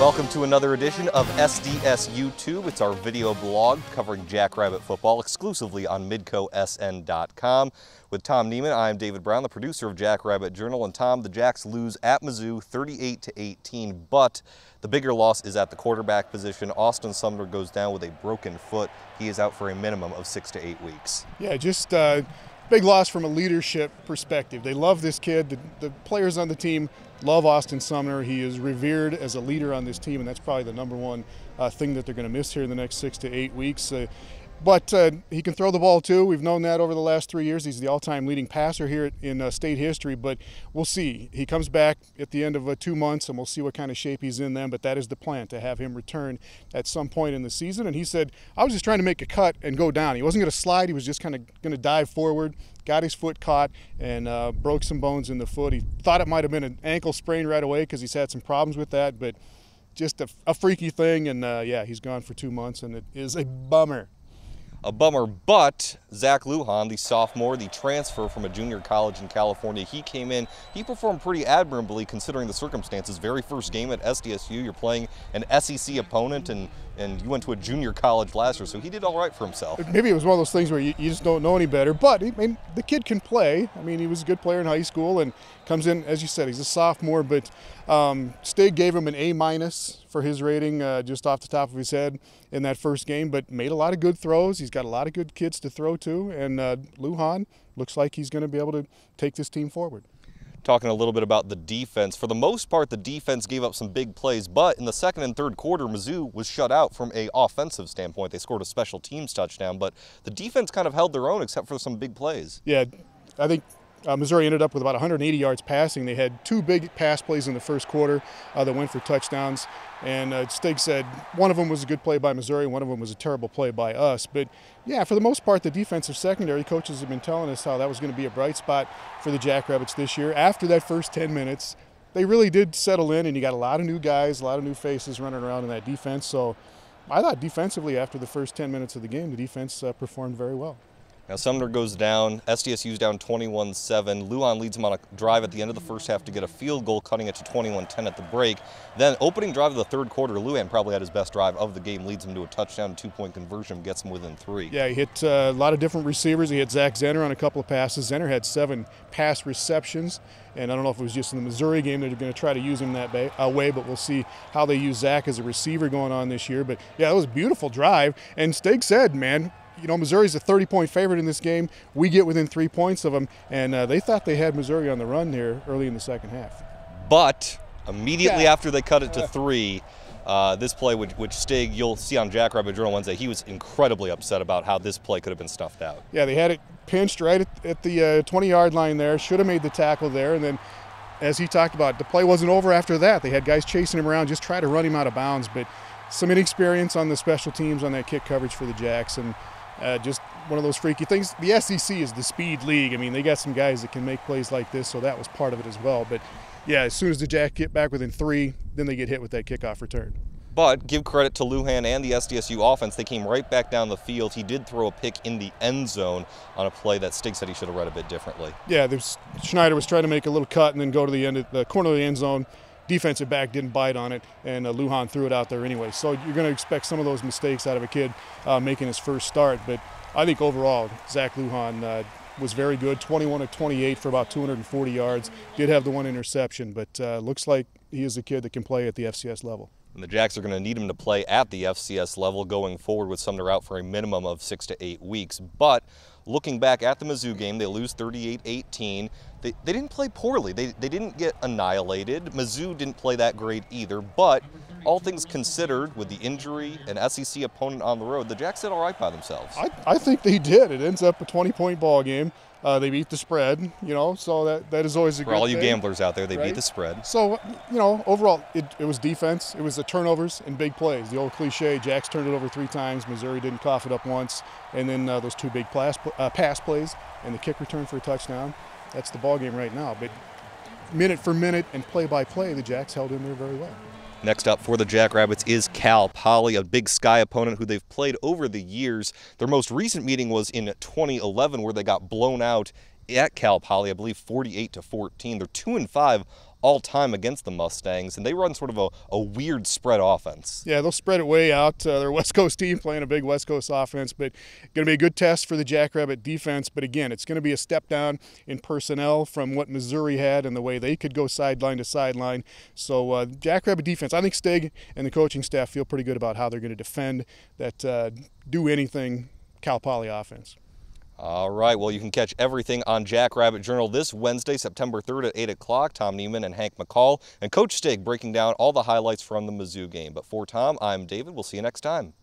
Welcome to another edition of SDSU-Tube. It's our video blog covering Jackrabbit football exclusively on MidcoSN.com. With Tom Nieman, I'm David Brown, the producer of Jackrabbit Journal. And Tom, the Jacks lose at Mizzou 38 to 18, but the bigger loss is at the quarterback position. Austin Sumner goes down with a broken foot. He is out for a minimum of six to eight weeks. Yeah, just uh, big loss from a leadership perspective. They love this kid. The, the, players on the team love Austin Sumner. He is revered as a leader on this team, and that's probably the number one uh, thing that they're going to miss here in the next six to eight weeks. Uh, but uh, he can throw the ball too. We've known that over the last three years. He's the all-time leading passer here in uh, state history. But we'll see. He comes back at the end of uh, two months, and we'll see what kind of shape he's in then. But that is the plan to have him return at some point in the season. And he said, "I was just trying to make a cut and go down. He wasn't going to slide. He was just kind of going to dive forward." Got his foot caught and uh, broke some bones in the foot. He thought it might have been an ankle sprain right away because he's had some problems with that, but just a, a freaky thing. And uh, yeah, he's gone for two months, and it is a bummer a bummer. But Zach Lujan, the sophomore, the transfer from a junior college in California, he came in. He performed pretty admirably considering the circumstances. Very first game at SDSU, you're playing an SEC opponent, and and you went to a junior college last year, so he did all right for himself. Maybe it was one of those things where you, you just don't know any better. But I mean, the kid can play. I mean, he was a good player in high school and comes in, as you said, he's a sophomore. But um, Stig gave him an A minus for his rating uh, just off the top of his head in that first game, but made a lot of good throws. He's got a lot of good kids to throw to, and uh, Lujan looks like he's going to be able to take this team forward talking a little bit about the defense. For the most part, the defense gave up some big plays, but in the second and third quarter, Mizzou was shut out from a offensive standpoint. They scored a special teams touchdown, but the defense kind of held their own except for some big plays. Yeah, I think uh, Missouri ended up with about 180 yards passing. They had two big pass plays in the first quarter uh, that went for touchdowns. And uh, Stig said one of them was a good play by Missouri, one of them was a terrible play by us. But yeah, for the most part, the defensive secondary coaches have been telling us how that was going to be a bright spot for the Jackrabbits this year. After that first 10 minutes, they really did settle in, and you got a lot of new guys, a lot of new faces running around in that defense. So I thought defensively, after the first 10 minutes of the game, the defense uh, performed very well. Now Sumner goes down, SDSU's down 21-7. Lujan leads him on a drive at the end of the first half to get a field goal, cutting it to 21-10 at the break. Then opening drive of the third quarter, Lujan probably had his best drive of the game, leads him to a touchdown, two-point conversion, gets him within three. Yeah, he hit uh, a lot of different receivers. He hit Zach Zenner on a couple of passes. Zenner had seven pass receptions, and I don't know if it was just in the Missouri game they're going to try to use him that uh, way, but we'll see how they use Zach as a receiver going on this year. But yeah, it was a beautiful drive, and Stig said, man, you know, Missouri's a 30 point favorite in this game. We get within three points of them, and uh, they thought they had Missouri on the run here early in the second half. But immediately yeah. after they cut it to three, uh, this play, which, which Stig, you'll see on Jackrabbit Journal Wednesday, he was incredibly upset about how this play could have been stuffed out. Yeah, they had it pinched right at, at the 20 uh, yard line there, should have made the tackle there, and then as he talked about, the play wasn't over after that. They had guys chasing him around, just try to run him out of bounds, but some inexperience on the special teams on that kick coverage for the Jacks, and uh, just one of those freaky things. The SEC is the speed league. I mean, they got some guys that can make plays like this, so that was part of it as well. But yeah, as soon as the Jack get back within three, then they get hit with that kickoff return. But give credit to Lujan and the SDSU offense. They came right back down the field. He did throw a pick in the end zone on a play that Stig said he should have read a bit differently. Yeah, Schneider was trying to make a little cut and then go to the end of the corner of the end zone defensive back didn't bite on it, and uh, Lujan threw it out there anyway. So you're going to expect some of those mistakes out of a kid uh, making his first start. But I think overall, Zach Lujan uh, was very good 21 of 28 for about 240 yards. Did have the one interception, but uh, looks like he is a kid that can play at the FCS level. And the Jacks are going to need him to play at the FCS level going forward with Sumner out for a minimum of six to eight weeks. But looking back at the Mizzou game, they lose 38-18. They, they didn't play poorly. They, they didn't get annihilated. Mizzou didn't play that great either. But all things considered, with the injury, an SEC opponent on the road, the Jacks did all right by themselves. I, I think they did. It ends up a 20-point ball game. Uh, they beat the spread, you know, so that, that is always a For good all you thing, gamblers out there, they right? beat the spread. So, you know, overall, it, it was defense. It was the turnovers and big plays. The old cliche, Jacks turned it over three times. Missouri didn't cough it up once. And then uh, those two big pass, uh, pass plays and the kick return for a touchdown. That's the ball game right now. But minute for minute and play by play, the Jacks held in there very well. Next up for the Jackrabbits is Cal Poly, a Big Sky opponent who they've played over the years. Their most recent meeting was in 2011 where they got blown out at Cal Poly, I believe 48 to 14. They're 2 and 5 all time against the Mustangs, and they run sort of a, a weird spread offense. Yeah, they'll spread it way out. Uh, they're West Coast team playing a big West Coast offense, but going to be a good test for the Jackrabbit defense. But again, it's going to be a step down in personnel from what Missouri had and the way they could go sideline to sideline. So uh, Jackrabbit defense, I think Stig and the coaching staff feel pretty good about how they're going to defend that uh, do anything Cal Poly offense. All right, well, you can catch everything on Jackrabbit Journal this Wednesday, September 3rd at 8 o'clock. Tom Nieman and Hank McCall and Coach Stig breaking down all the highlights from the Mizzou game. But for Tom, I'm David. We'll see you next time.